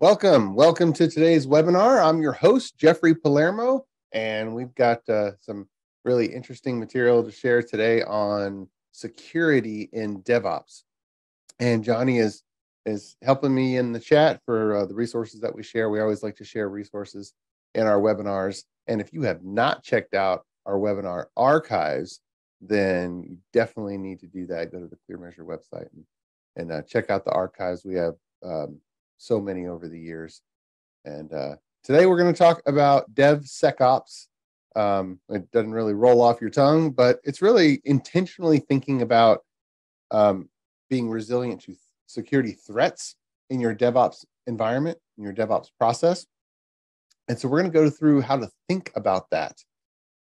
Welcome. Welcome to today's webinar. I'm your host, Jeffrey Palermo, and we've got uh, some really interesting material to share today on security in DevOps. And Johnny is is helping me in the chat for uh, the resources that we share. We always like to share resources in our webinars. And if you have not checked out our webinar archives, then you definitely need to do that. Go to the Clear Measure website and, and uh, check out the archives. We have um, so many over the years. And uh, today we're going to talk about DevSecOps. Um, it doesn't really roll off your tongue, but it's really intentionally thinking about um, being resilient to security threats in your DevOps environment, in your DevOps process. And so we're going to go through how to think about that.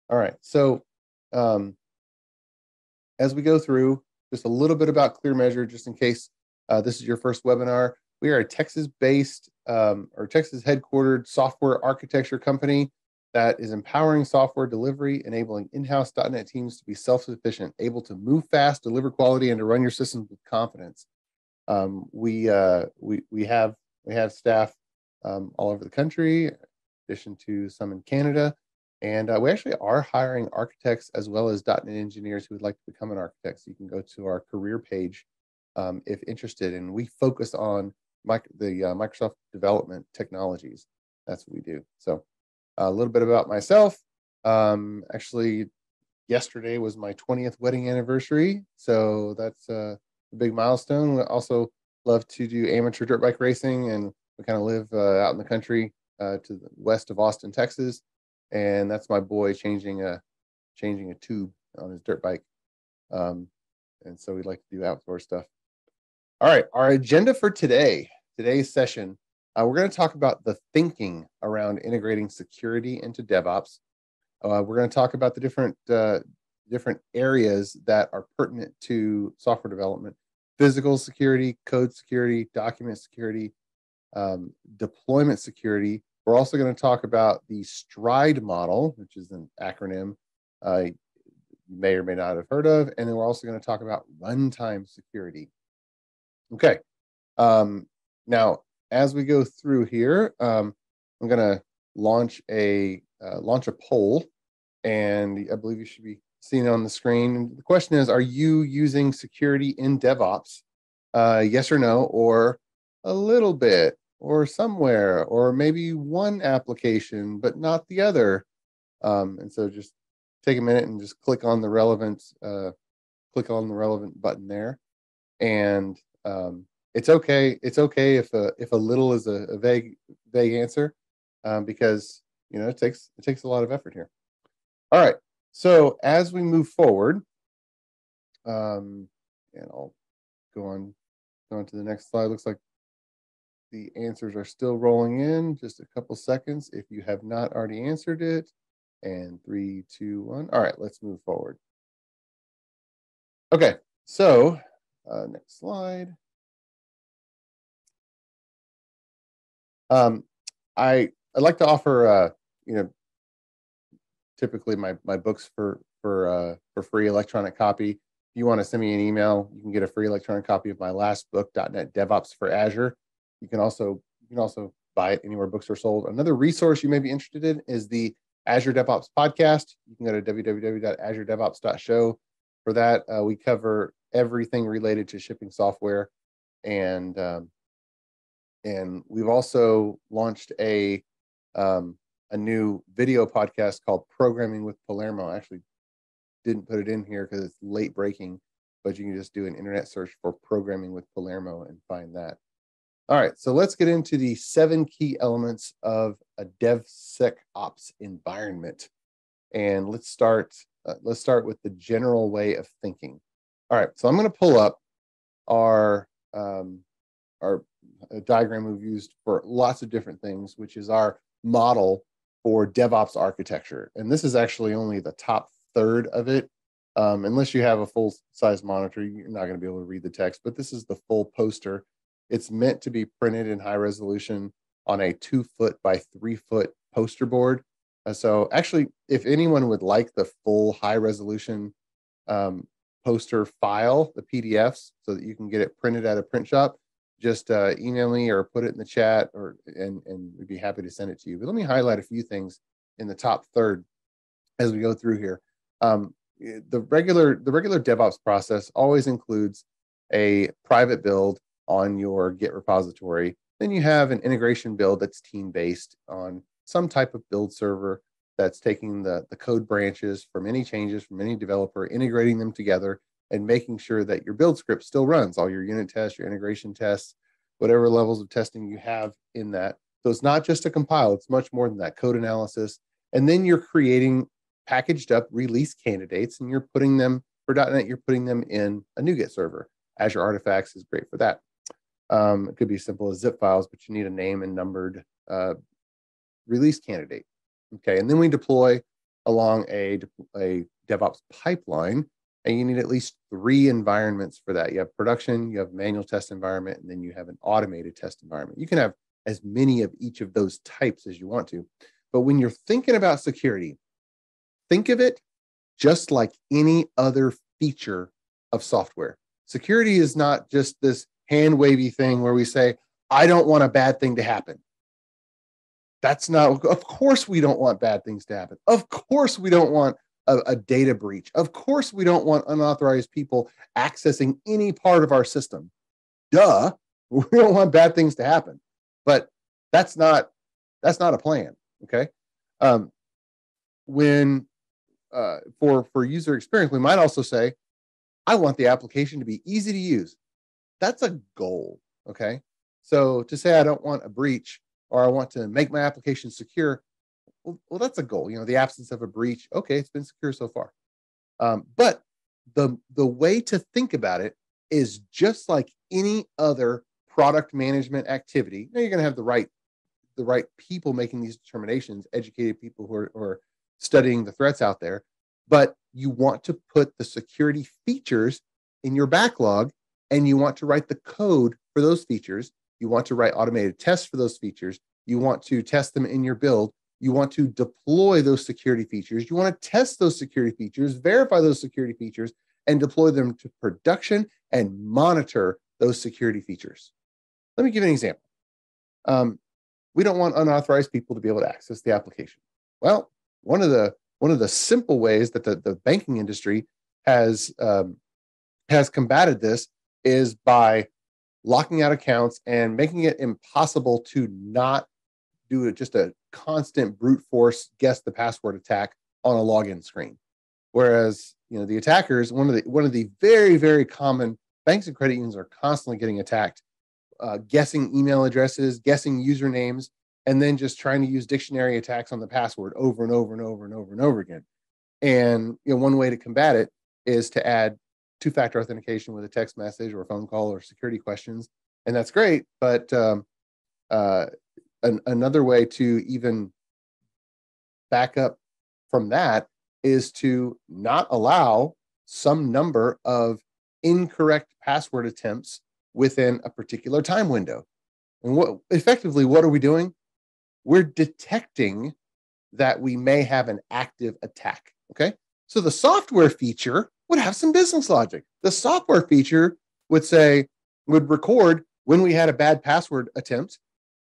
All right. So um, as we go through, just a little bit about Clear Measure, just in case uh, this is your first webinar. We are a Texas based um, or Texas headquartered software architecture company that is empowering software delivery, enabling in house .NET teams to be self sufficient, able to move fast, deliver quality, and to run your systems with confidence. Um, we, uh, we, we, have, we have staff um, all over the country, in addition to some in Canada. And uh, we actually are hiring architects as well as .NET engineers who would like to become an architect. So you can go to our career page um, if interested. And we focus on the uh, Microsoft development technologies. That's what we do. So a little bit about myself. Um, actually, yesterday was my 20th wedding anniversary. So that's uh, a big milestone. We also love to do amateur dirt bike racing and we kind of live uh, out in the country uh, to the west of Austin, Texas. And that's my boy changing a changing a tube on his dirt bike. Um, and so we like to do outdoor stuff. All right, our agenda for today today's session, uh, we're going to talk about the thinking around integrating security into DevOps. Uh, we're going to talk about the different uh, different areas that are pertinent to software development: physical security, code security, document security, um, deployment security. We're also going to talk about the STRIDE model, which is an acronym uh, you may or may not have heard of, and then we're also going to talk about runtime security. Okay. Um, now, as we go through here, um, I'm going to launch a uh, launch a poll, and I believe you should be seeing it on the screen. The question is: Are you using security in DevOps? Uh, yes or no, or a little bit, or somewhere, or maybe one application but not the other. Um, and so, just take a minute and just click on the relevant uh, click on the relevant button there, and um, it's okay. It's okay if a if a little is a, a vague vague answer, um, because you know it takes it takes a lot of effort here. All right. So as we move forward, um, and I'll go on go on to the next slide. Looks like the answers are still rolling in. Just a couple seconds if you have not already answered it. And three, two, one. All right, let's move forward. Okay, so uh, next slide. Um, I I'd like to offer uh, you know typically my my books for for uh, for free electronic copy. If you want to send me an email, you can get a free electronic copy of my last book, .NET DevOps for Azure. You can also you can also buy it anywhere books are sold. Another resource you may be interested in is the Azure DevOps podcast. You can go to www.azuredevops.show. For that, uh, we cover everything related to shipping software and um, and we've also launched a um, a new video podcast called Programming with Palermo. I actually didn't put it in here because it's late breaking, but you can just do an internet search for Programming with Palermo and find that. All right, so let's get into the seven key elements of a DevSecOps environment, and let's start. Uh, let's start with the general way of thinking. All right, so I'm going to pull up our um, our a diagram we've used for lots of different things, which is our model for DevOps architecture. And this is actually only the top third of it. Um, unless you have a full size monitor, you're not going to be able to read the text, but this is the full poster. It's meant to be printed in high resolution on a two foot by three foot poster board. Uh, so, actually, if anyone would like the full high resolution um, poster file, the PDFs, so that you can get it printed at a print shop, just uh, email me or put it in the chat, or and and we'd be happy to send it to you. But let me highlight a few things in the top third as we go through here. Um, the regular the regular DevOps process always includes a private build on your Git repository. Then you have an integration build that's team based on some type of build server that's taking the, the code branches from any changes from any developer, integrating them together, and making sure that your build script still runs all your unit tests, your integration tests, whatever levels of testing you have in that. So it's not just a compile, it's much more than that code analysis. And then you're creating packaged up release candidates and you're putting them for .NET, you're putting them in a NuGet server. Azure Artifacts is great for that. Um, it could be as simple as zip files, but you need a name and numbered uh, release candidate. Okay, and then we deploy along a, a DevOps pipeline, and you need at least three environments for that. You have production, you have manual test environment, and then you have an automated test environment. You can have as many of each of those types as you want to. But when you're thinking about security, think of it just like any other feature of software. Security is not just this hand wavy thing where we say, I don't want a bad thing to happen. That's not, of course, we don't want bad things to happen. Of course, we don't want a, a data breach. Of course, we don't want unauthorized people accessing any part of our system. Duh. We don't want bad things to happen. But that's not that's not a plan. Okay. Um, when uh, for for user experience, we might also say, I want the application to be easy to use. That's a goal. Okay. So to say I don't want a breach or I want to make my application secure, well, well that's a goal. You know, the absence of a breach. Okay, it's been secure so far. Um, but the the way to think about it is just like any other product management activity. Now you're going to have the right the right people making these determinations, educated people who are, who are studying the threats out there. But you want to put the security features in your backlog and you want to write the code for those features. You want to write automated tests for those features. You want to test them in your build. You want to deploy those security features. You want to test those security features, verify those security features, and deploy them to production and monitor those security features. Let me give you an example. Um, we don't want unauthorized people to be able to access the application. Well, one of the one of the simple ways that the, the banking industry has um, has combated this is by locking out accounts and making it impossible to not do just a constant brute force guess the password attack on a login screen whereas you know the attackers one of the one of the very very common banks and credit unions are constantly getting attacked uh, guessing email addresses guessing usernames and then just trying to use dictionary attacks on the password over and over and over and over and over again and you know one way to combat it is to add two factor authentication with a text message or a phone call or security questions. And that's great. But um, uh, an, another way to even back up from that is to not allow some number of incorrect password attempts within a particular time window. And what effectively, what are we doing? We're detecting that we may have an active attack. Okay. So the software feature would have some business logic. The software feature would say, would record when we had a bad password attempt.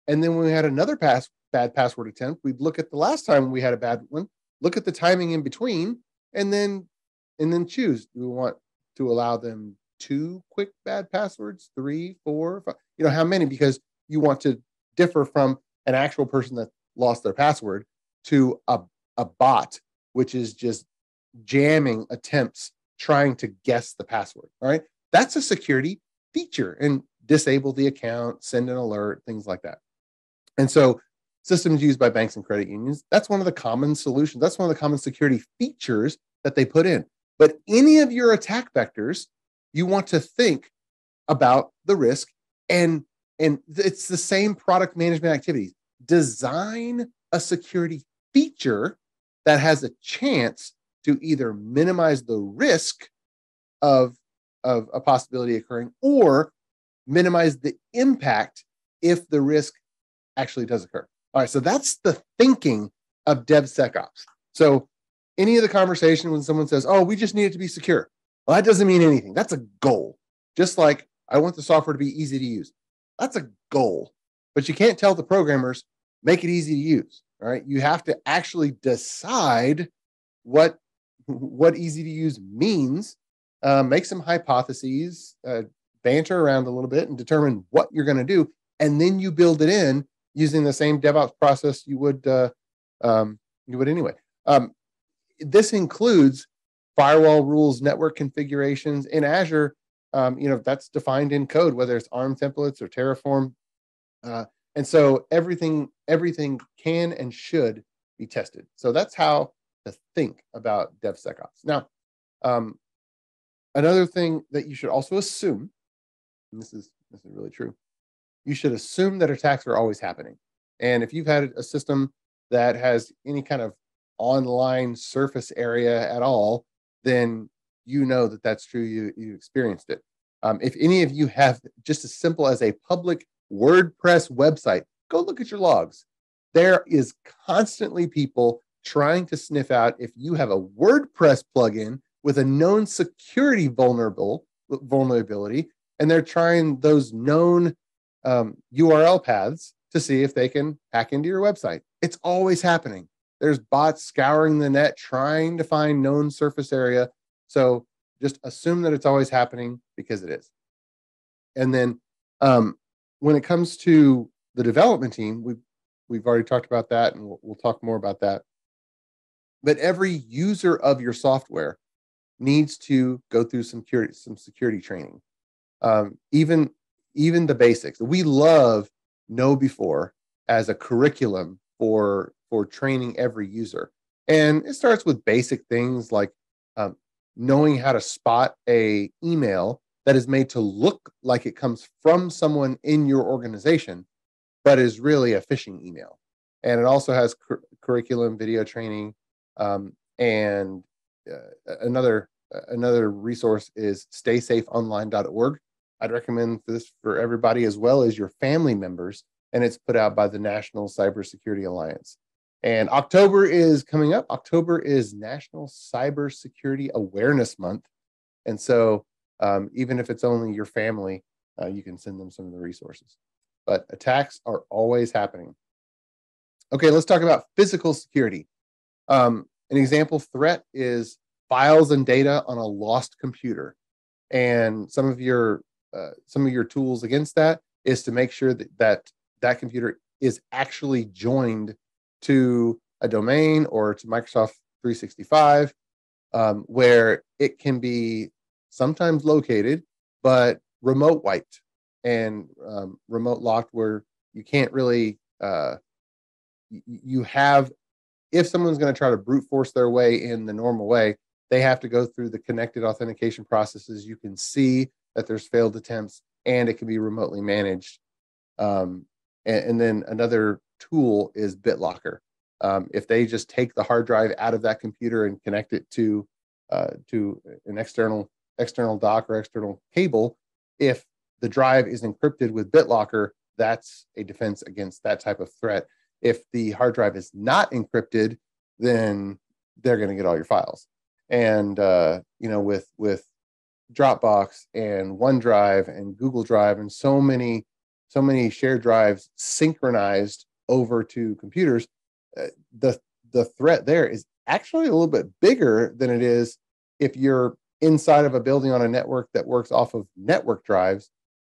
And then when we had another pass, bad password attempt, we'd look at the last time we had a bad one, look at the timing in between, and then and then choose. Do we want to allow them two quick bad passwords, three, four, five, you know, how many? Because you want to differ from an actual person that lost their password to a, a bot, which is just jamming attempts trying to guess the password. All right. That's a security feature and disable the account, send an alert, things like that. And so systems used by banks and credit unions, that's one of the common solutions. That's one of the common security features that they put in. But any of your attack vectors, you want to think about the risk and and it's the same product management activities. Design a security feature that has a chance to either minimize the risk of, of a possibility occurring or minimize the impact if the risk actually does occur. All right, so that's the thinking of DevSecOps. So any of the conversation when someone says, "Oh, we just need it to be secure," well, that doesn't mean anything. That's a goal. Just like I want the software to be easy to use. That's a goal, but you can't tell the programmers make it easy to use. Right? You have to actually decide what what easy to use means. Uh, make some hypotheses, uh, banter around a little bit, and determine what you're going to do, and then you build it in using the same DevOps process you would uh, um, you would anyway. Um, this includes firewall rules, network configurations in Azure. Um, you know that's defined in code, whether it's ARM templates or Terraform, uh, and so everything everything can and should be tested. So that's how to think about DevSecOps. Now, um, another thing that you should also assume, and this is this is really true, you should assume that attacks are always happening. And if you've had a system that has any kind of online surface area at all, then you know that that's true. You you experienced it. Um, if any of you have just as simple as a public WordPress website, go look at your logs. There is constantly people trying to sniff out if you have a WordPress plugin with a known security vulnerable vulnerability, and they're trying those known um, URL paths to see if they can hack into your website. It's always happening. There's bots scouring the net trying to find known surface area. So just assume that it's always happening because it is. And then um, when it comes to the development team, we've we've already talked about that, and we'll, we'll talk more about that. But every user of your software needs to go through some security some security training. Um, even even the basics. We love KnowBe4 as a curriculum for for training every user, and it starts with basic things like um, knowing how to spot a email that is made to look like it comes from someone in your organization, but is really a phishing email. And it also has cur- curriculum, video training, um, and uh, another another resource is staysafeonline.org. I'd recommend this for everybody as well as your family members. And it's put out by the National Cybersecurity Alliance. And October is coming up. October is National Cybersecurity Awareness Month. And so, um, even if it's only your family, uh, you can send them some of the resources. But attacks are always happening. Okay, let's talk about physical security. Um, an example threat is files and data on a lost computer. And some of your uh, some of your tools against that is to make sure that that, that computer is actually joined to a domain or to Microsoft 365, um, where it can be sometimes located, but remote wiped and um, remote locked, where you can't really, uh, you have, if someone's going to try to brute force their way in the normal way, they have to go through the connected authentication processes. You can see that there's failed attempts and it can be remotely managed. Um, and, and, then another tool is BitLocker. Um, if they just take the hard drive out of that computer and connect it to uh, to an external external dock or external cable, if the drive is encrypted with BitLocker, that's a defense against that type of threat. If the hard drive is not encrypted, then they're going to get all your files. And uh, you know, with with Dropbox and OneDrive and Google Drive and so many so many shared drives synchronized over to computers, uh, the the threat there is actually a little bit bigger than it is if you're inside of a building on a network that works off of network drives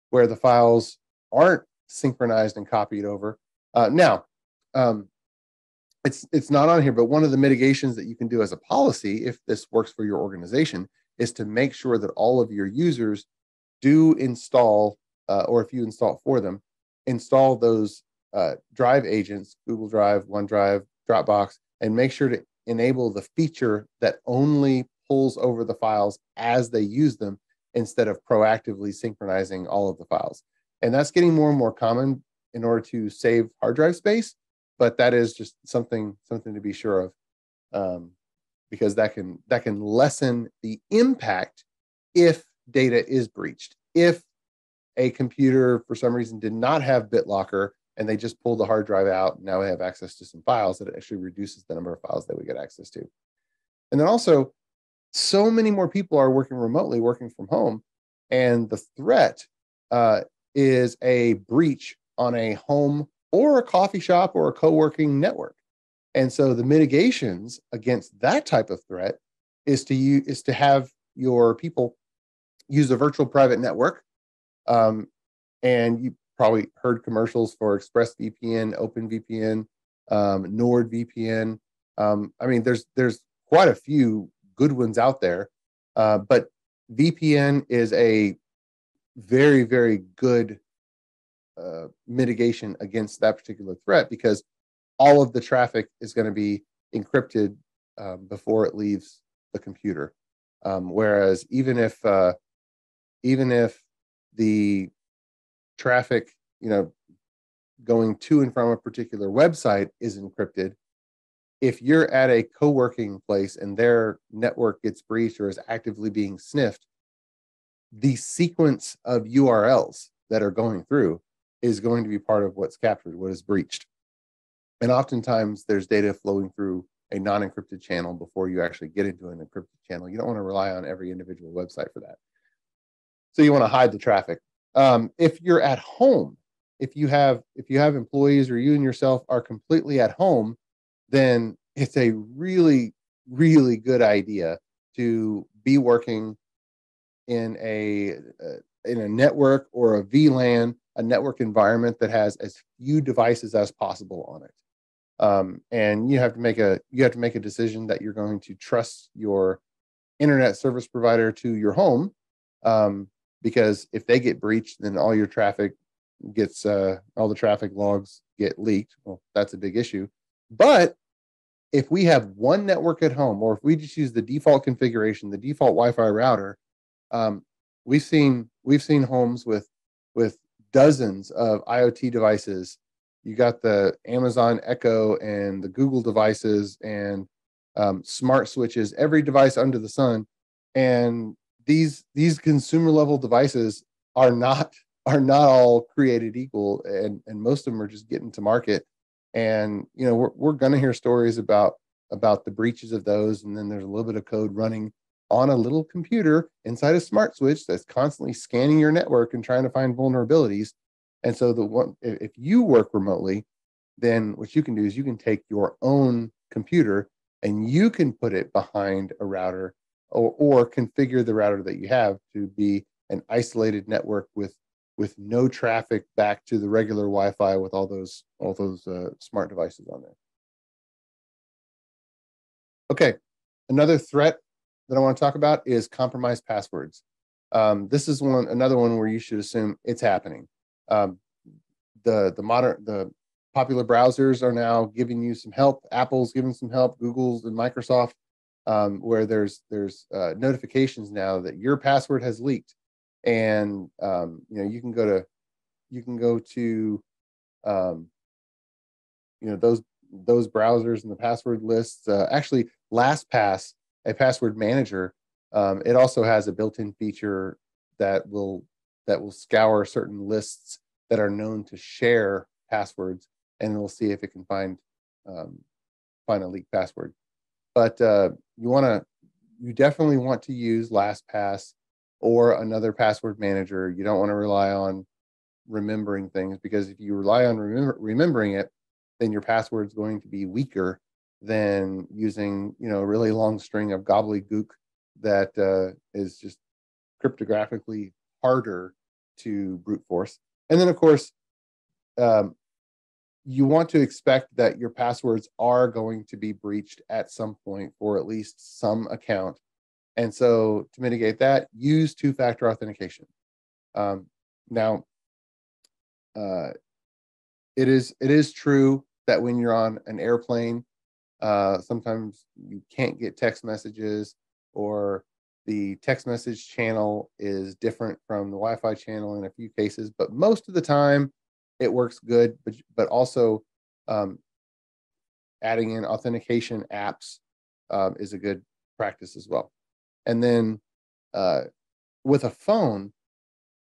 where the files aren't synchronized and copied over. Uh, now, um, it's it's not on here, but one of the mitigations that you can do as a policy, if this works for your organization, is to make sure that all of your users do install, uh, or if you install for them, install those uh, drive agents, Google Drive, OneDrive, Dropbox, and make sure to enable the feature that only pulls over the files as they use them instead of proactively synchronizing all of the files. And that's getting more and more common in order to save hard drive space, but that is just something something to be sure of. Um, because that can that can lessen the impact if data is breached. If a computer for some reason did not have BitLocker and they just pulled the hard drive out, now they have access to some files that actually reduces the number of files that we get access to. And then also, so many more people are working remotely, working from home, and the threat uh, is a breach on a home or a coffee shop or a co-working network. And so the mitigations against that type of threat is to you is to have your people use a virtual private network. Um, and you probably heard commercials for ExpressVPN, OpenVPN, um, NordVPN. Um, I mean, there's there's quite a few good ones out there, uh, but VPN is a very very good uh, mitigation against that particular threat because all of the traffic is going to be encrypted um, before it leaves the computer. Um, whereas even if uh, even if the traffic, you know, going to and from a particular website is encrypted, if you're at a co-working place and their network gets breached or is actively being sniffed, the sequence of URLs that are going through is going to be part of what's captured, what is breached. And oftentimes there's data flowing through a non-encrypted channel before you actually get into an encrypted channel. You don't want to rely on every individual website for that. So you want to hide the traffic. Um, if you're at home, if you have if you have employees or you and yourself are completely at home, then it's a really really good idea to be working in a uh, in a network or a VLAN, a network environment that has as few devices as possible on it um, and you have to make a you have to make a decision that you're going to trust your internet service provider to your home um, because if they get breached then all your traffic gets uh, all the traffic logs get leaked. Well that's a big issue. But if we have one network at home or if we just use the default configuration the default wi-fi router um, we've seen we've seen homes with with dozens of iot devices you got the Amazon Echo and the Google devices and um, smart switches, every device under the sun. And these these consumer level devices are not are not all created equal, and and most of them are just getting to market. And you know we're we're gonna hear stories about about the breaches of those, and then there's a little bit of code running on a little computer inside a smart switch that's constantly scanning your network and trying to find vulnerabilities and so the one if you work remotely, then what you can do is you can take your own computer and you can put it behind a router or, or configure the router that you have to be an isolated network with with no traffic back to the regular Wi-Fi with all those all those uh, smart devices on there. Okay, another threat that I want to talk about is compromised passwords. Um, this is one another one where you should assume it's happening um, the the modern the popular browsers are now giving you some help. Apple's giving some help. Google's and Microsoft, um, where there's there's uh, notifications now that your password has leaked, and um, you know you can go to you can go to um, you know those those browsers and the password lists. Uh, actually, LastPass, a password manager, um, it also has a built-in feature that will that will scour certain lists that are known to share passwords, and it'll see if it can find um, find a leaked password. But uh, you want to, you definitely want to use LastPass or another password manager. You don't want to rely on remembering things because if you rely on remember, remembering it, then your password is going to be weaker than using you know a really long string of gobbledygook that uh, is just cryptographically harder to brute force. And then, of course, um, you want to expect that your passwords are going to be breached at some point for at least some account. And so, to mitigate that, use two factor authentication. Um, now, uh, it is it is true that when you're on an airplane, uh, sometimes you can't get text messages or the text message channel is different from the Wi-Fi channel in a few cases, but most of the time it works good. But but also um, adding in authentication apps um, is a good practice as well. And then uh, with a phone,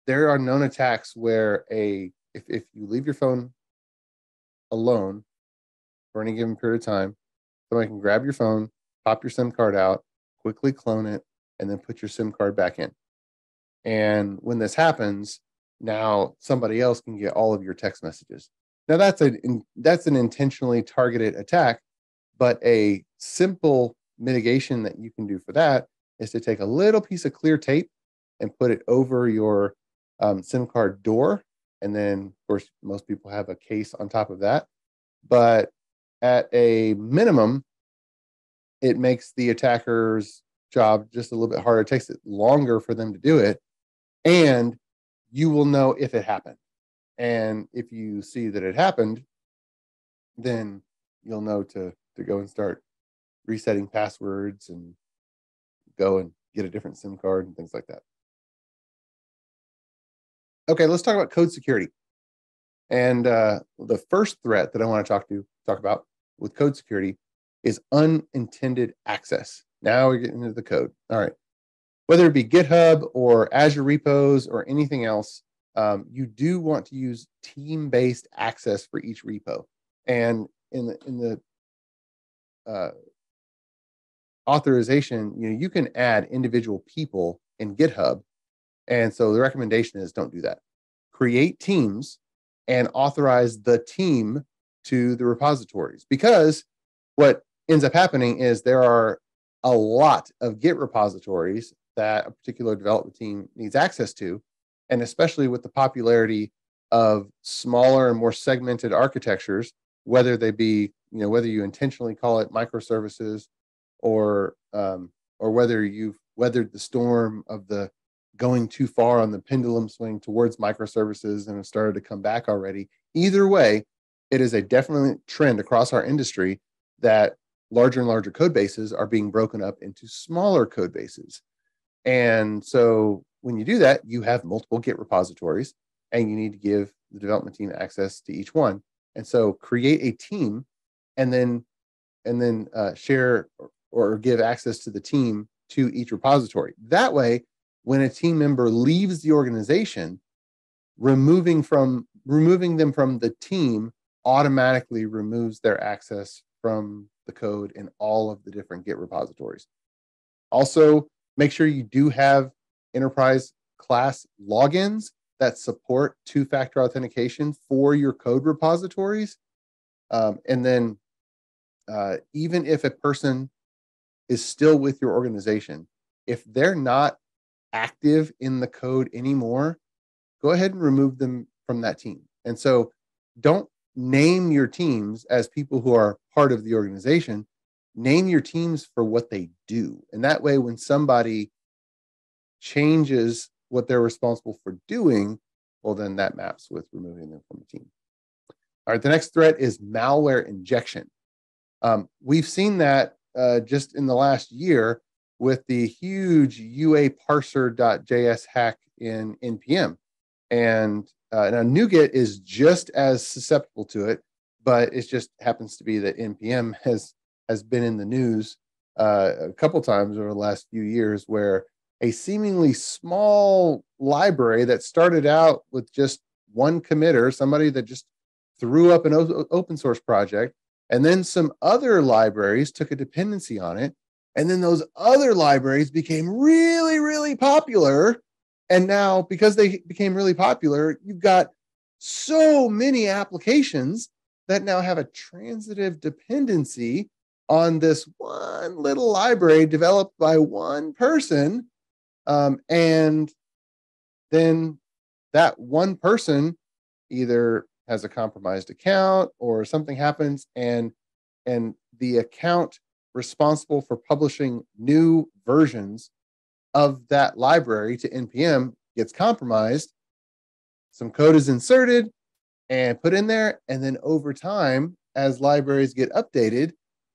there are known attacks where a if if you leave your phone alone for any given period of time, somebody can grab your phone, pop your SIM card out, quickly clone it, and then put your SIM card back in. And when this happens, now somebody else can get all of your text messages. Now that's a that's an intentionally targeted attack, but a simple mitigation that you can do for that is to take a little piece of clear tape and put it over your um, SIM card door, and then of course most people have a case on top of that. But at a minimum, it makes the attacker's job just a little bit harder. It takes it longer for them to do it, and you will know if it happened. And if you see that it happened, then you'll know to to go and start resetting passwords and go and get a different SIM card and things like that. Okay, let's talk about code security. And uh, the first threat that I want to talk to talk about with code security is unintended access. Now we're getting into the code. All right. Whether it be GitHub or Azure repos or anything else, um, you do want to use team-based access for each repo. And in the in the uh, authorization, you know, you can add individual people in GitHub. And so the recommendation is don't do that. Create teams and authorize the team to the repositories because what ends up happening is there are a lot of Git repositories that a particular development team needs access to. And especially with the popularity of smaller and more segmented architectures, whether they be, you know, whether you intentionally call it microservices or um, or whether you've weathered the storm of the going too far on the pendulum swing towards microservices and have started to come back already. Either way, it is a definite trend across our industry that larger and larger code bases are being broken up into smaller code bases. And so when you do that, you have multiple Git repositories and you need to give the development team access to each one. And so create a team and then and then uh, share or give access to the team to each repository. That way, when a team member leaves the organization, removing from removing them from the team automatically removes their access from the code in all of the different Git repositories. Also, make sure you do have enterprise class logins that support two factor authentication for your code repositories. Um, and then, uh, even if a person is still with your organization, if they're not active in the code anymore, go ahead and remove them from that team. And so don't name your teams as people who are part of the organization. Name your teams for what they do. And that way, when somebody changes what they're responsible for doing, well, then that maps with removing them from the team. All right, the next threat is malware injection. Um, we've seen that uh, just in the last year with the huge UA parser.js hack in NPM. And uh, now NuGet is just as susceptible to it, but it just happens to be that NPM has has been in the news uh, a couple times over the last few years where a seemingly small library that started out with just one committer, somebody that just threw up an open source project, and then some other libraries took a dependency on it. And then those other libraries became really, really popular. And now, because they became really popular, you've got so many applications that now have a transitive dependency on this one little library developed by one person. Um, and then that one person either has a compromised account or something happens and and the account responsible for publishing new versions of that library to npm gets compromised some code is inserted and put in there and then over time as libraries get updated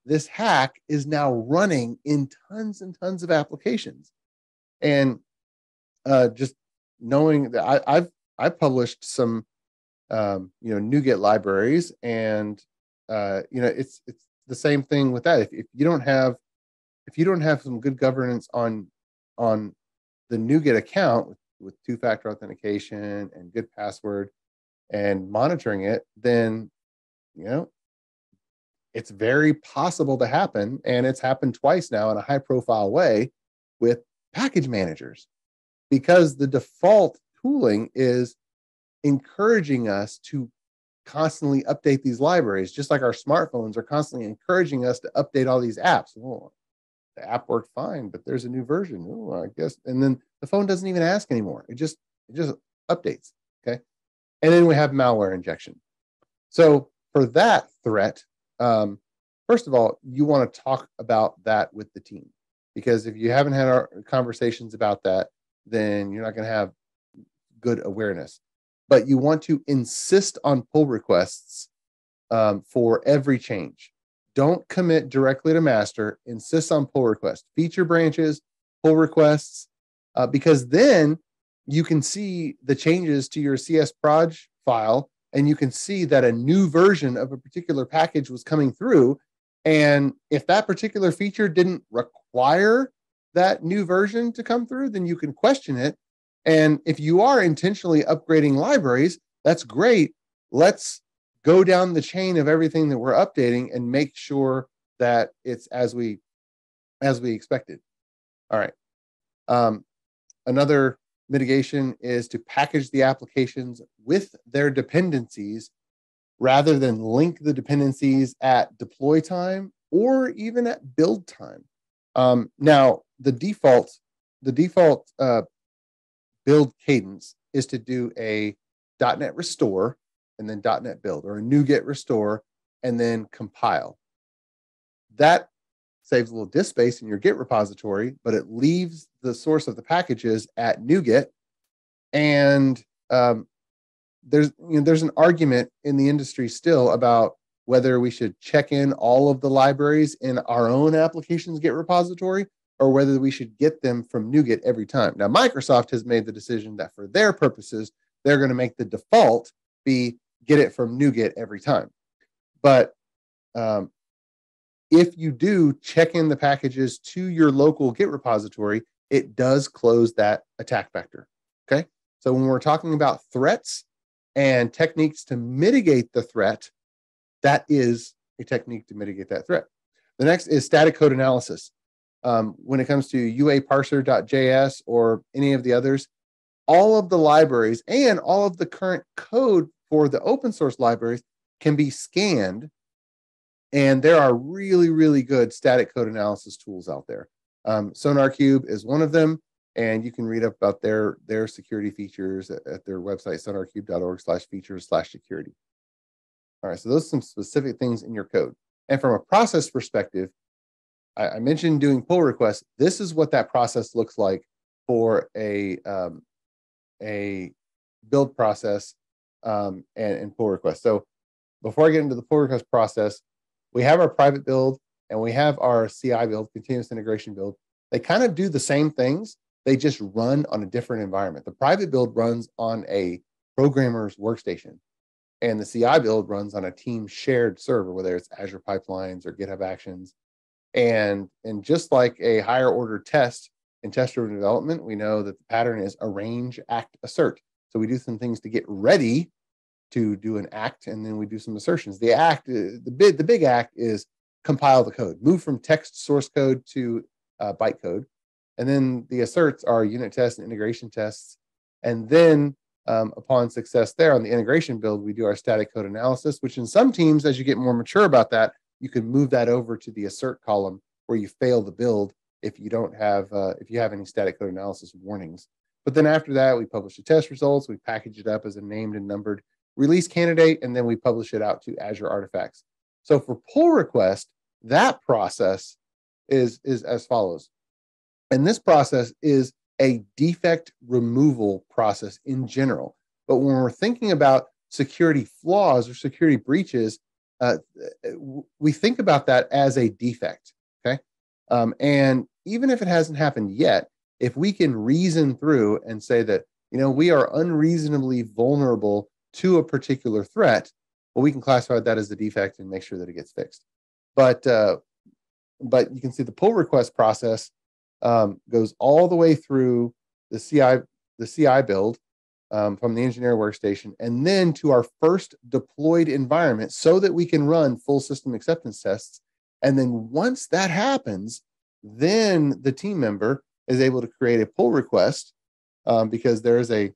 this hack is now running in tons and tons of applications and uh, just knowing that I, i've i've published some um, you know NuGet libraries, and uh, you know it's it's the same thing with that. If, if you don't have if you don't have some good governance on on the NuGet account with, with two-factor authentication and good password and monitoring it, then you know it's very possible to happen, and it's happened twice now in a high-profile way with package managers because the default tooling is encouraging us to constantly update these libraries, just like our smartphones are constantly encouraging us to update all these apps. Oh, the app worked fine, but there's a new version. Oh, I guess. And then the phone doesn't even ask anymore. It just it just updates. Okay. And then we have malware injection. So for that threat, um, first of all, you want to talk about that with the team because if you haven't had our conversations about that, then you're not going to have good awareness. But you want to insist on pull requests um, for every change. Don't commit directly to master. Insist on pull requests, feature branches, pull requests, uh, because then you can see the changes to your CS proj file and you can see that a new version of a particular package was coming through. And if that particular feature didn't require that new version to come through, then you can question it. And if you are intentionally upgrading libraries, that's great. Let's go down the chain of everything that we're updating and make sure that it's as we as we expected. All right. Um, another mitigation is to package the applications with their dependencies rather than link the dependencies at deploy time or even at build time. Um, now, the default, the default uh, build cadence is to do a .NET restore and then .NET build or a NuGet restore and then compile. That saves a little disk space in your Git repository, but it leaves the source of the packages at NuGet. And um, there's you know there's an argument in the industry still about whether we should check in all of the libraries in our own applications Git repository or whether we should get them from NuGet every time. Now, Microsoft has made the decision that for their purposes, they're going to make the default be get it from NuGet every time. But um, if you do check in the packages to your local Git repository, it does close that attack vector. Okay. So when we're talking about threats and techniques to mitigate the threat, that is a technique to mitigate that threat. The next is static code analysis. Um, when it comes to uaparser.js or any of the others, all of the libraries and all of the current code for the open source libraries can be scanned and there are really, really good static code analysis tools out there. Um, SonarQube is one of them, and you can read up about their their security features at, at their website, sonarqube.org slash features slash security. All right, so those are some specific things in your code. And from a process perspective, I, I mentioned doing pull requests. This is what that process looks like for a um, a build process um, and, and pull request. So before I get into the pull request process, we have our private build and we have our CI build, continuous integration build. They kind of do the same things. They just run on a different environment. The private build runs on a programmer's workstation, and the CI build runs on a team shared server, whether it's Azure Pipelines or GitHub Actions. And, and just like a higher order test in test driven development, we know that the pattern is arrange, act, assert. So we do some things to get ready to do an act and then we do some assertions. The act, uh, the big, the big act is compile the code, move from text source code to uh, bytecode. And then the asserts are unit tests and integration tests. And then um, upon success there on the integration build, we do our static code analysis, which in some teams, as you get more mature about that, you can move that over to the assert column where you fail the build if you don't have, uh, if you have any static code analysis warnings. But then after that, we publish the test results, we package it up as a named and numbered release candidate, and then we publish it out to Azure Artifacts. So for pull request, that process is, is as follows. And this process is a defect removal process in general. But when we're thinking about security flaws or security breaches, uh, we think about that as a defect. Okay. Um, and even if it hasn't happened yet, if we can reason through and say that, you know, we are unreasonably vulnerable to a particular threat, well, we can classify that as a defect and make sure that it gets fixed. But uh, but you can see the pull request process um, goes all the way through the CI the CI build um, from the engineer workstation, and then to our first deployed environment, so that we can run full system acceptance tests. And then once that happens, then the team member is able to create a pull request um, because there is a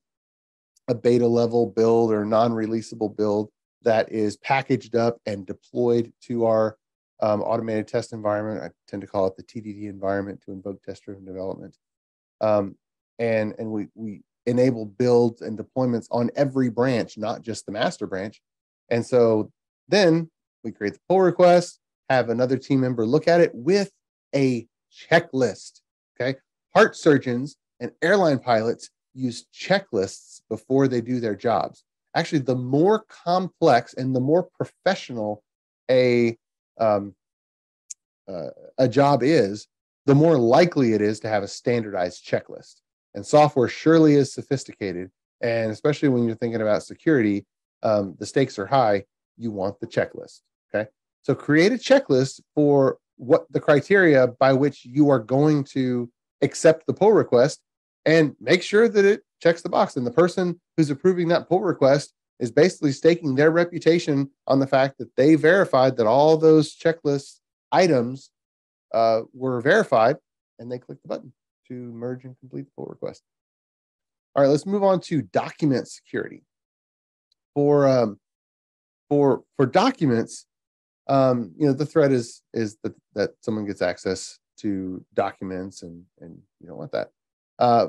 a beta level build or non-releasable build that is packaged up and deployed to our um, automated test environment. I tend to call it the TDD environment to invoke test-driven development. Um, and and we we enable builds and deployments on every branch, not just the master branch. And so then we create the pull request, have another team member look at it with a checklist. Okay. Heart surgeons and airline pilots use checklists before they do their jobs. Actually, the more complex and the more professional a um, uh, a job is, the more likely it is to have a standardized checklist. And software surely is sophisticated, and especially when you're thinking about security, um, the stakes are high. You want the checklist. Okay, so create a checklist for what the criteria by which you are going to accept the pull request and make sure that it checks the box. And the person who's approving that pull request is basically staking their reputation on the fact that they verified that all those checklist items uh, were verified and they click the button to merge and complete the pull request. All right, let's move on to document security. For um, for for documents, um, you know, the threat is is that that someone gets access to documents and and you don't want that. Uh,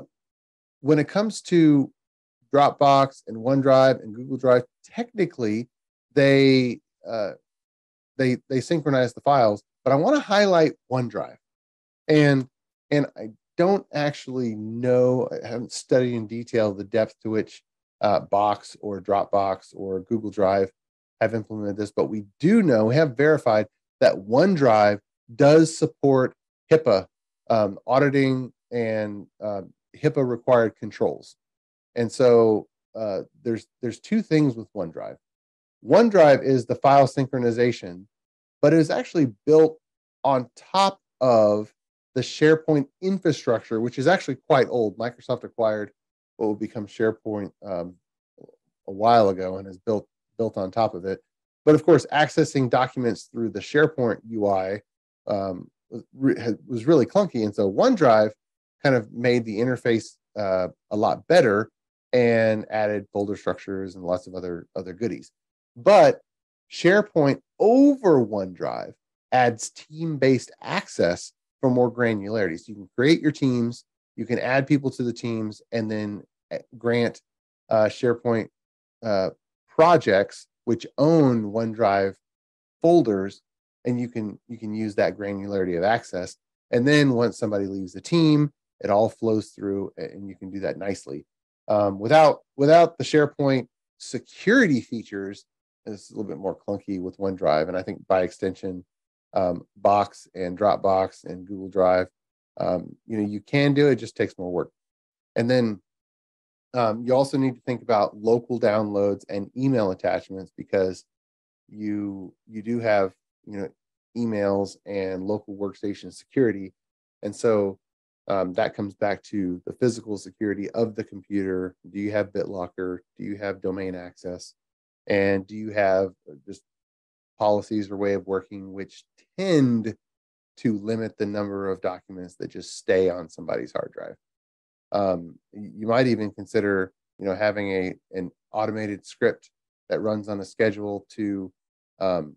when it comes to Dropbox and OneDrive and Google Drive, technically they uh, they they synchronize the files, but I want to highlight OneDrive, and and I don't actually know, I haven't studied in detail the depth to which uh, Box or Dropbox or Google Drive have implemented this, but we do know, we have verified that OneDrive does support HIPAA um, auditing and uh, HIPAA required controls. And so uh, there's there's two things with OneDrive. OneDrive is the file synchronization, but it is actually built on top of the SharePoint infrastructure, which is actually quite old. Microsoft acquired what will become SharePoint um, a while ago and has built built on top of it. But of course, accessing documents through the SharePoint UI um, was, really clunky, and so OneDrive kind of made the interface uh, a lot better and added folder structures and lots of other other goodies. But SharePoint over OneDrive adds team-based access for more granularity. So you can create your teams, you can add people to the teams, and then eh, grant uh, SharePoint uh, projects which own OneDrive folders, and you can you can use that granularity of access. And then once somebody leaves the team, it all flows through, and you can do that nicely um, without without the SharePoint security features. It's a little bit more clunky with OneDrive, and I think by extension, um, Box and Dropbox and Google Drive. Um, you know, you can do it, just takes more work. And then um, you also need to think about local downloads and email attachments because you you do have you know emails and local workstation security, and so um, that comes back to the physical security of the computer. Do you have BitLocker? Do you have domain access? And do you have just policies or way of working which tend to limit the number of documents that just stay on somebody's hard drive. Um, you might even consider, you know, having a an automated script that runs on a schedule to um,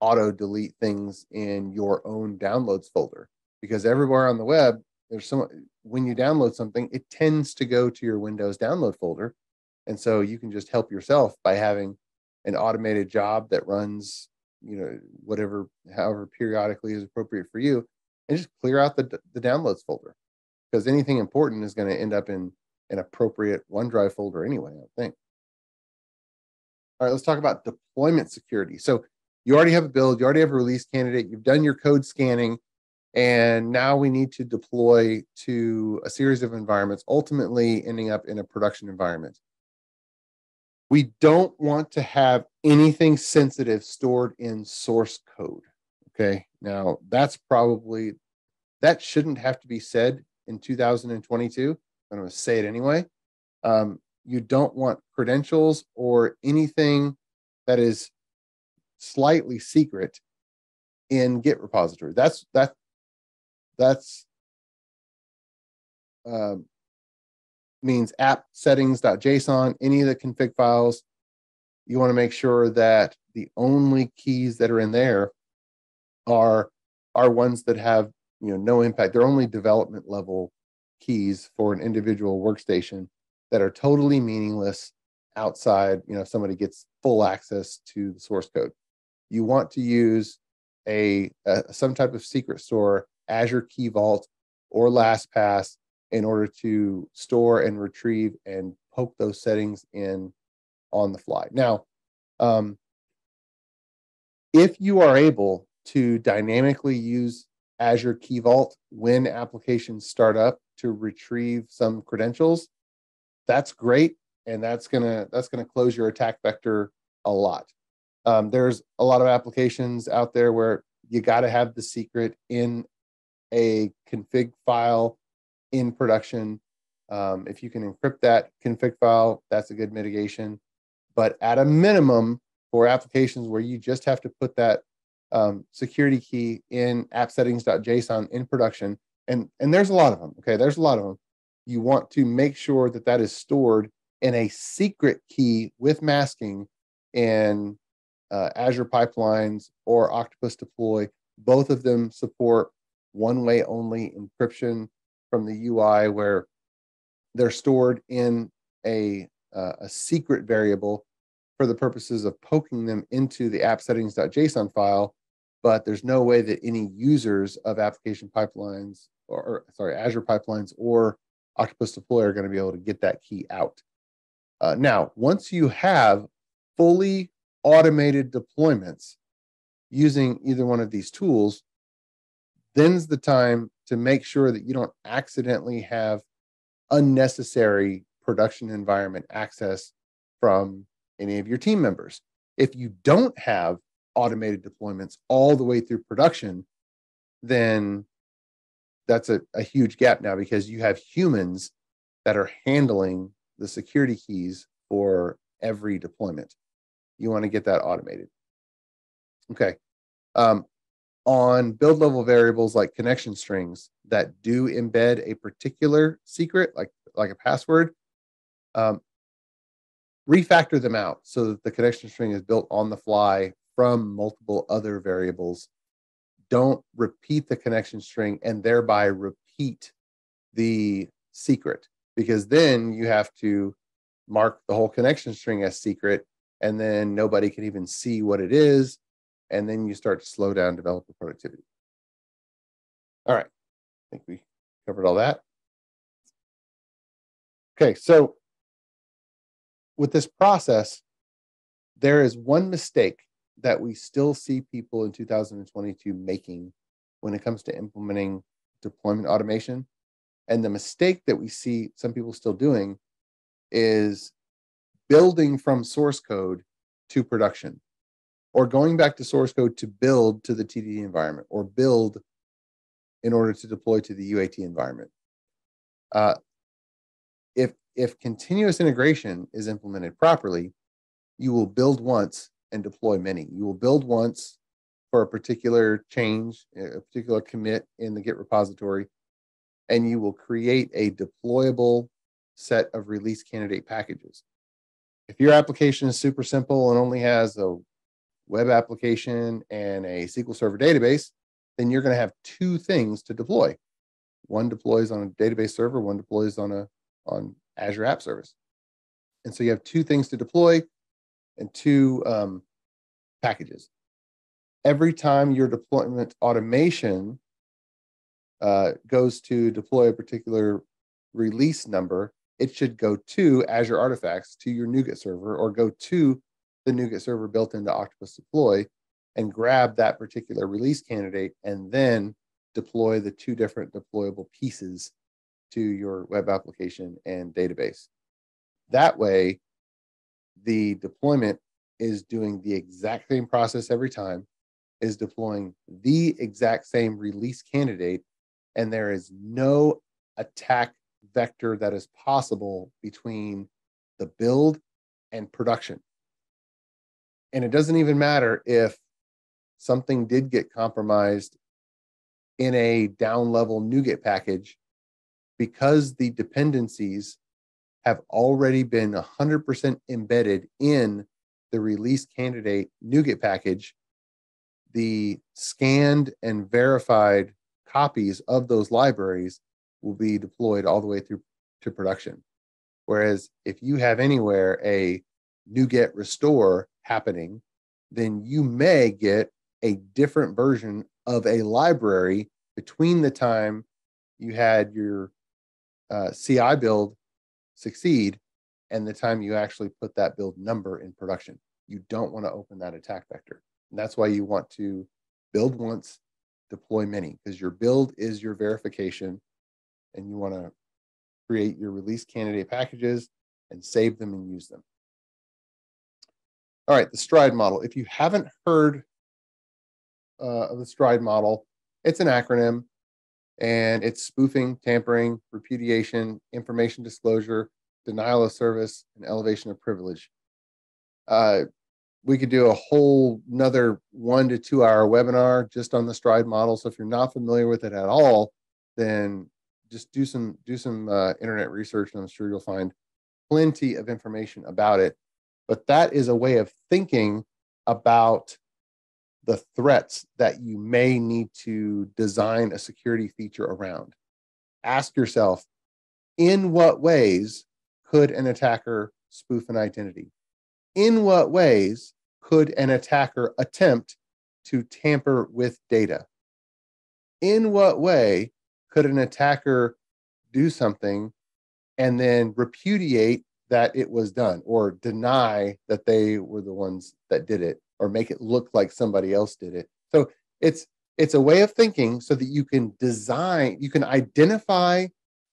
auto delete things in your own downloads folder because everywhere on the web there's some when you download something it tends to go to your windows download folder. And so you can just help yourself by having an automated job that runs you know whatever however periodically is appropriate for you and just clear out the, the downloads folder. Because anything important is going to end up in an appropriate onedrive folder anyway i think. All right let's talk about deployment security. So you already have a build you already have a release candidate you've done your code scanning and now we need to deploy to a series of environments ultimately ending up in a production environment we don't want to have anything sensitive stored in source code. Okay. Now, that's probably, that shouldn't have to be said in 2022. I'm going to say it anyway. Um, you don't want credentials or anything that is slightly secret in Git repository. That's that that's um, means app settings.json, any of the config files. You want to make sure that the only keys that are in there are are ones that have you know no impact. They're only development level keys for an individual workstation that are totally meaningless outside, you know, if somebody gets full access to the source code. You want to use a, a some type of secret store, Azure Key Vault or LastPass in order to store and retrieve and poke those settings in on the fly. Now, um, if you are able to dynamically use Azure Key Vault when applications start up to retrieve some credentials, that's great, and that's gonna that's gonna close your attack vector a lot. Um, there's a lot of applications out there where you got to have the secret in a config file in production. Um, if you can encrypt that config file, that's a good mitigation. But at a minimum, for applications where you just have to put that um, security key in app settings.json in production, and and there's a lot of them. Okay, there's a lot of them. You want to make sure that that is stored in a secret key with masking in uh, Azure Pipelines or Octopus Deploy. Both of them support one-way only encryption from the UI, where they're stored in a uh, a secret variable for the purposes of poking them into the app settings.json file but there's no way that any users of application pipelines or, or sorry, Azure pipelines or Octopus Deploy are going to be able to get that key out. Uh, now, once you have fully automated deployments using either one of these tools, then's the time to make sure that you don't accidentally have unnecessary production environment access from any of your team members. If you don't have automated deployments all the way through production, then that's a, a huge gap now because you have humans that are handling the security keys for every deployment. You want to get that automated. Okay. Um, on build level variables like connection strings that do embed a particular secret, like like a password, um, refactor them out so that the connection string is built on the fly from multiple other variables. Don't repeat the connection string and thereby repeat the secret because then you have to mark the whole connection string as secret and then nobody can even see what it is and then you start to slow down developer productivity. All right. I think we covered all that. Okay so with this process there is one mistake that we still see people in 2022 making when it comes to implementing deployment automation. And the mistake that we see some people still doing is building from source code to production or going back to source code to build to the TDD environment or build in order to deploy to the UAT environment. Uh, if, if continuous integration is implemented properly, you will build once and deploy many. You will build once for a particular change, a particular commit in the Git repository, and you will create a deployable set of release candidate packages. If your application is super simple and only has a web application and a SQL Server database, then you're going to have two things to deploy. One deploys on a database server, one deploys on a on Azure App Service. And so you have two things to deploy and two um, packages. Every time your deployment automation uh, goes to deploy a particular release number, it should go to Azure Artifacts to your NuGet server or go to the NuGet server built into Octopus Deploy and grab that particular release candidate and then deploy the two different deployable pieces to your web application and database. That way, the deployment is doing the exact same process every time, is deploying the exact same release candidate, and there is no attack vector that is possible between the build and production. And it doesn't even matter if something did get compromised in a down level NuGet package because the dependencies have already been 100% embedded in the release candidate NuGet package, the scanned and verified copies of those libraries will be deployed all the way through to production. Whereas if you have anywhere a NuGet restore happening, then you may get a different version of a library between the time you had your uh, CI build succeed and the time you actually put that build number in production. You don't want to open that attack vector. And that's why you want to build once, deploy many, because your build is your verification and you want to create your release candidate packages and save them and use them. All right, the stride model. If you haven't heard uh, of the stride model, it's an acronym and it's spoofing, tampering, repudiation, information disclosure, denial of service, and elevation of privilege. Uh, we could do a whole another one to two hour webinar just on the stride model. So if you're not familiar with it at all, then just do some do some uh, internet research, and I'm sure you'll find plenty of information about it. But that is a way of thinking about the threats that you may need to design a security feature around. Ask yourself, in what ways could an attacker spoof an identity? In what ways could an attacker attempt to tamper with data? In what way could an attacker do something and then repudiate that it was done or deny that they were the ones that did it or make it look like somebody else did it. So it's it's a way of thinking so that you can design, you can identify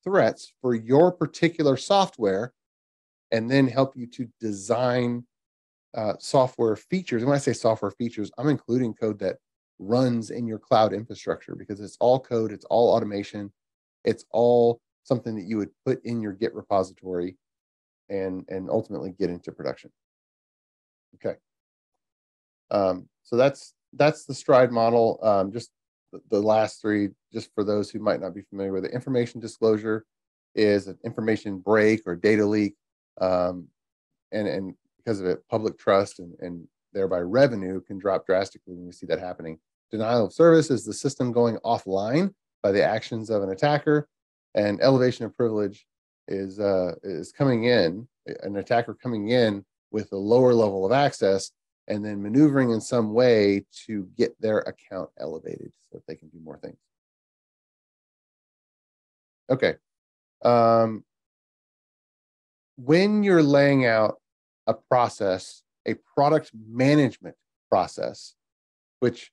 threats for your particular software and then help you to design uh, software features. And when I say software features, I'm including code that runs in your cloud infrastructure because it's all code, it's all automation, it's all something that you would put in your Git repository and and ultimately get into production. Okay. Um, so that's that's the stride model. Um, just the, the last three, just for those who might not be familiar with it, information disclosure is an information break or data leak, um, and and because of it, public trust and and thereby revenue can drop drastically when we see that happening. Denial of service is the system going offline by the actions of an attacker, and elevation of privilege is uh, is coming in, an attacker coming in with a lower level of access and then maneuvering in some way to get their account elevated so that they can do more things. Okay. Um, when you're laying out a process, a product management process, which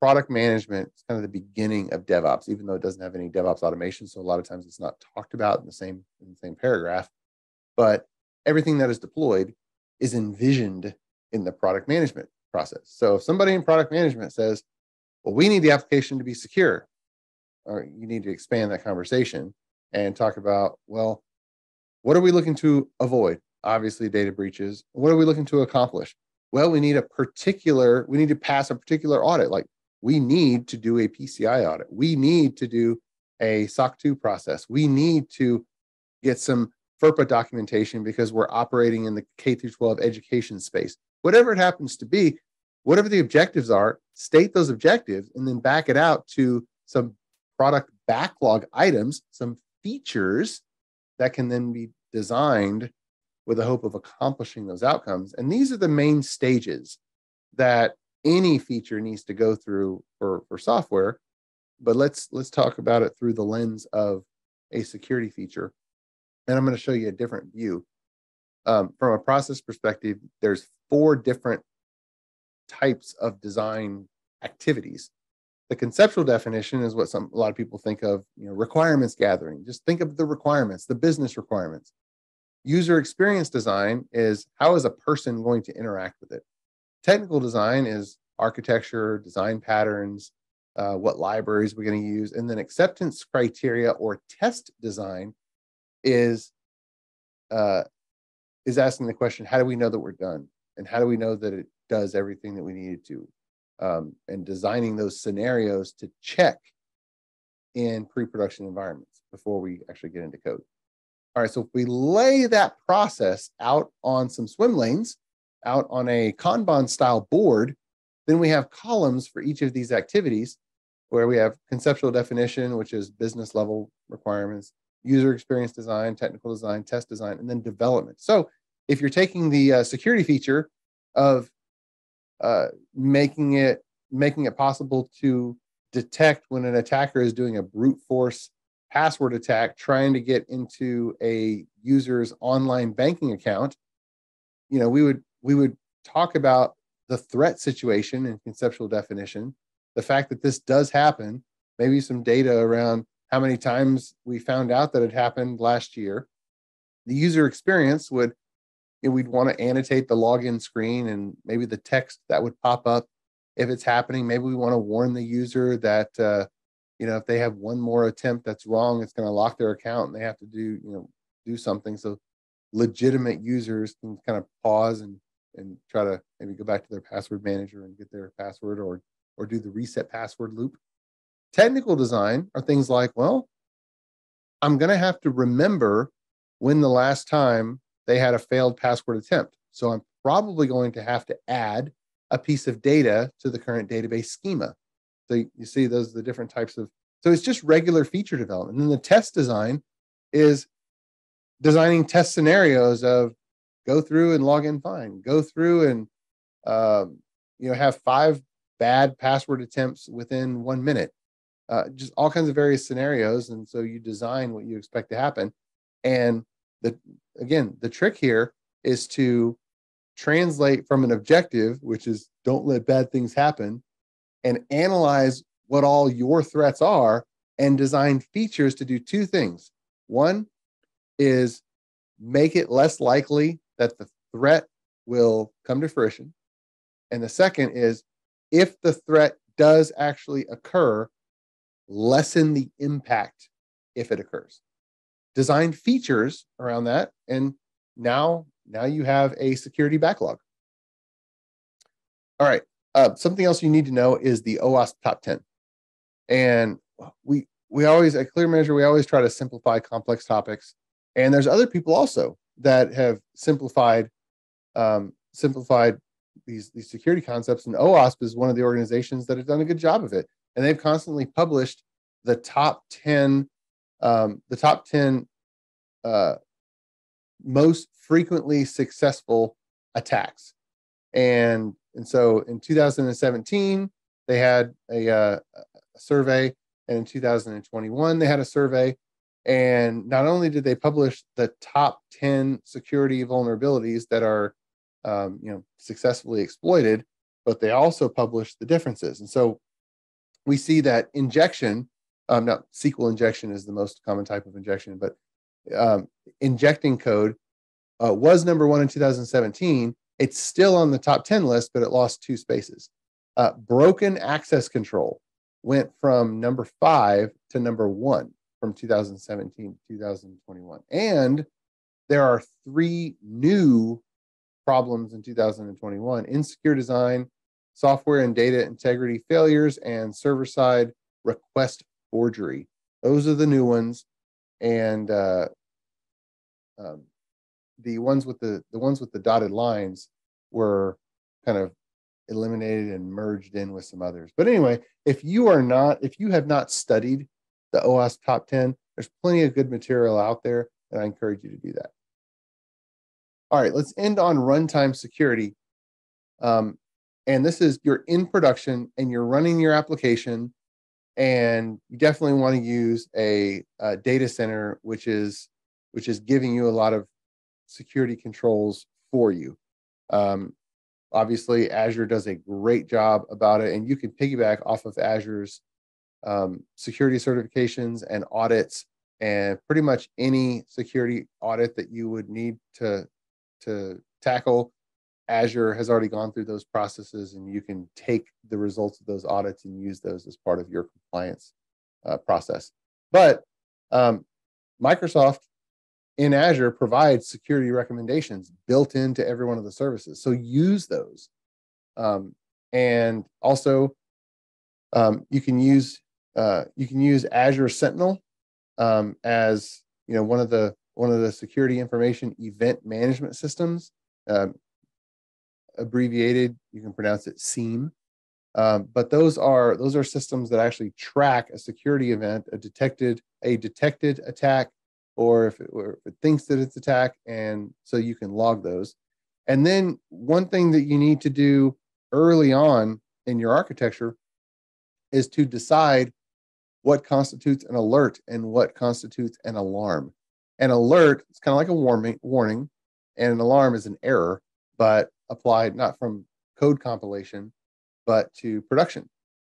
product management is kind of the beginning of DevOps, even though it doesn't have any DevOps automation. So a lot of times it's not talked about in the same in the same paragraph. But everything that is deployed is envisioned in the product management process. So if somebody in product management says, well, we need the application to be secure, or you need to expand that conversation and talk about, well, what are we looking to avoid? Obviously, data breaches. What are we looking to accomplish? Well, we need a particular, we need to pass a particular audit. Like we need to do a PCI audit. We need to do a SOC 2 process. We need to get some FERPA documentation because we're operating in the K through 12 education space. Whatever it happens to be, whatever the objectives are, state those objectives and then back it out to some product backlog items, some features that can then be designed with the hope of accomplishing those outcomes. And these are the main stages that any feature needs to go through for, for software. But let's let's talk about it through the lens of a security feature and I'm going to show you a different view. Um, from a process perspective, there's four different types of design activities. The conceptual definition is what some a lot of people think of, you know, requirements gathering. Just think of the requirements, the business requirements. User experience design is how is a person going to interact with it. Technical design is architecture, design patterns, uh, what libraries we're going to use, and then acceptance criteria or test design is uh, is asking the question, how do we know that we're done, and how do we know that it does everything that we needed to, um, and designing those scenarios to check in pre-production environments before we actually get into code. All right, so if we lay that process out on some swim lanes, out on a Kanban style board, then we have columns for each of these activities where we have conceptual definition, which is business level requirements, user experience design, technical design, test design, and then development. So if you're taking the uh, security feature of uh, making it making it possible to detect when an attacker is doing a brute force password attack trying to get into a user's online banking account you know we would we would talk about the threat situation and conceptual definition the fact that this does happen maybe some data around how many times we found out that it happened last year. The user experience would you know, we'd want to annotate the login screen and maybe the text that would pop up if it's happening. Maybe we want to warn the user that uh, you know if they have one more attempt that's wrong it's going to lock their account and they have to do you know do something. So legitimate users can kind of pause and and try to maybe go back to their password manager and get their password or or do the reset password loop. Technical design are things like well i'm going to have to remember when the last time they had a failed password attempt. So i'm probably going to have to add a piece of data to the current database schema. So you see those are the different types of, so it's just regular feature development. And then the test design is designing test scenarios of go through and log in fine, go through and, um, you know, have five bad password attempts within one minute, uh, just all kinds of various scenarios. And so you design what you expect to happen. And the, again, the trick here is to translate from an objective, which is don't let bad things happen, and analyze what all your threats are and design features to do two things. One is make it less likely that the threat will come to fruition. And the second is if the threat does actually occur, lessen the impact if it occurs. Design features around that and now now you have a security backlog. All right, uh, something else you need to know is the OWASP top 10. And we we always at Clear Measure, we always try to simplify complex topics. And there's other people also that have simplified um, simplified these these security concepts. And OWASP is one of the organizations that have done a good job of it. And they've constantly published the top 10 um, the top 10 uh, most frequently successful attacks. And and so in 2017, they had a, uh, a survey, and in 2021, they had a survey. And not only did they publish the top 10 security vulnerabilities that are, um, you know, successfully exploited, but they also published the differences. And so we see that injection, um, now SQL injection is the most common type of injection, but um, injecting code uh, was number one in 2017, it's still on the top 10 list, but it lost two spaces. Uh, broken access control went from number five to number one from 2017 to 2021. And there are three new problems in 2021 insecure design, software and data integrity failures, and server side request forgery. Those are the new ones. And uh, um, the ones with the the ones with the dotted lines were kind of eliminated and merged in with some others. But anyway, if you are not, if you have not studied the OWASP top 10, there's plenty of good material out there, and I encourage you to do that. All right, let's end on runtime security. Um, and this is you're in production and you're running your application, and you definitely want to use a, a data center, which is which is giving you a lot of security controls for you. Um, obviously, Azure does a great job about it, and you can piggyback off of Azure's um, security certifications and audits, and pretty much any security audit that you would need to to tackle. Azure has already gone through those processes, and you can take the results of those audits and use those as part of your compliance uh, process. But um, Microsoft in Azure provides security recommendations built into every one of the services. So use those. Um, and also, um, you can use uh, you can use Azure Sentinel um, as you know one of the one of the security information event management systems, um, abbreviated. You can pronounce it SIEM. Um, but those are those are systems that actually track a security event, a detected a detected attack, or if it, or if it thinks that it's attack, and so you can log those. And then one thing that you need to do early on in your architecture is to decide what constitutes an alert and what constitutes an alarm. An alert is kind of like a warning, warning, and an alarm is an error, but applied not from code compilation, but to production.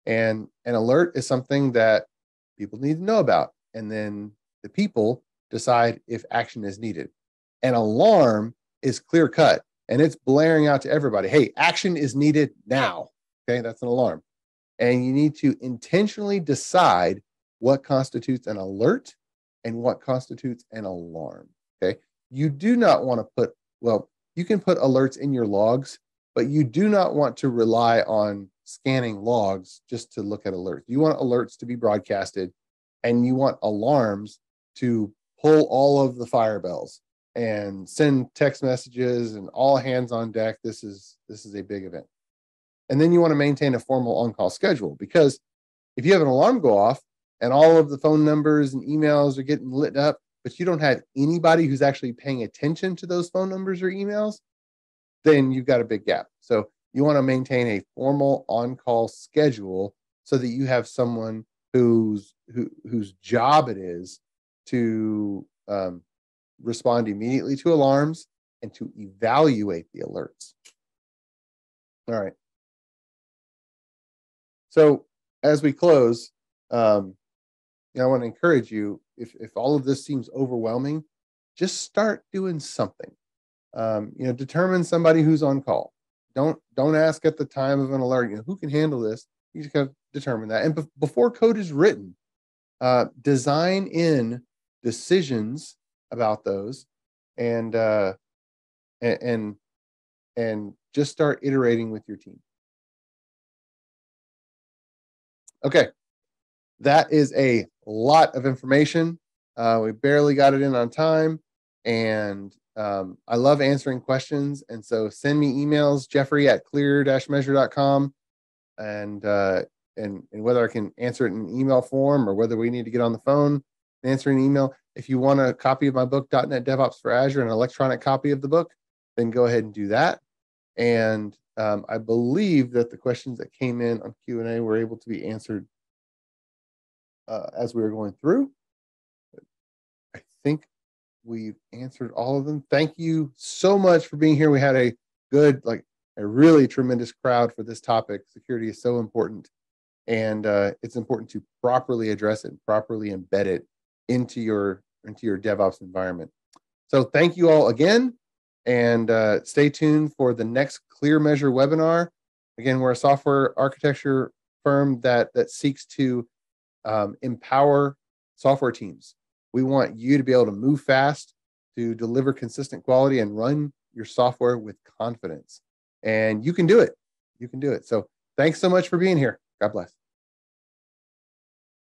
And an alert is something that people need to know about. And then the people decide if action is needed. An alarm is clear cut and it's blaring out to everybody hey, action is needed now. Okay, that's an alarm. And you need to intentionally decide what constitutes an alert and what constitutes an alarm. Okay, you do not want to put, well, you can put alerts in your logs, but you do not want to rely on scanning logs just to look at alerts. You want alerts to be broadcasted and you want alarms to pull all of the fire bells and send text messages and all hands on deck. This is this is a big event. And then you want to maintain a formal on-call schedule because if you have an alarm go off and all of the phone numbers and emails are getting lit up, but you don't have anybody who's actually paying attention to those phone numbers or emails, then you've got a big gap. So you want to maintain a formal on-call schedule so that you have someone whose who, whose job it is to um, respond immediately to alarms and to evaluate the alerts. All right. So as we close, um, you know, I want to encourage you if if all of this seems overwhelming, just start doing something. Um, you know, determine somebody who's on call. Don't don't ask at the time of an alert. You know, who can handle this? You just got to determine that. And be- before code is written, uh, design in decisions about those, and uh, and and just start iterating with your team. Okay, that is a lot of information. Uh, we barely got it in on time, and um, I love answering questions. And so send me emails, Jeffrey at clear-measure.com, and uh, and and whether I can answer it in email form or whether we need to get on the phone and answer an email. If you want a copy of my book, .NET DevOps for Azure, an electronic copy of the book, then go ahead and do that. And um, I believe that the questions that came in on Q and A were able to be answered uh, as we were going through. I think we've answered all of them. Thank you so much for being here. We had a good, like a really tremendous crowd for this topic. Security is so important, and uh, it's important to properly address it, and properly embed it into your into your DevOps environment. So thank you all again, and uh, stay tuned for the next Clear Measure webinar. Again, we're a software architecture firm that that seeks to um, empower software teams. We want you to be able to move fast, to deliver consistent quality, and run your software with confidence. And you can do it. You can do it. So thanks so much for being here. God bless.